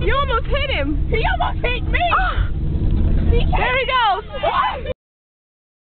You almost hit him. He almost hit me. there he goes.